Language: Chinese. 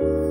嗯。